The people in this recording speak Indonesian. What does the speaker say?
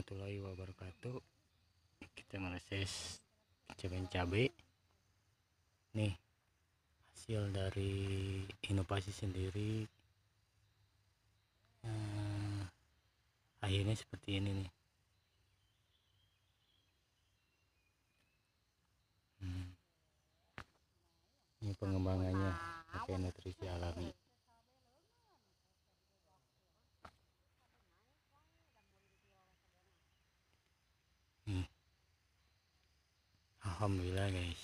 warahmatullahi wabarakatuh. Kita proses cabai-cabai. Nih hasil dari inovasi sendiri. Eh, akhirnya seperti ini nih. Hmm. ini pengembangannya pakai nutrisi alami Hôm 呢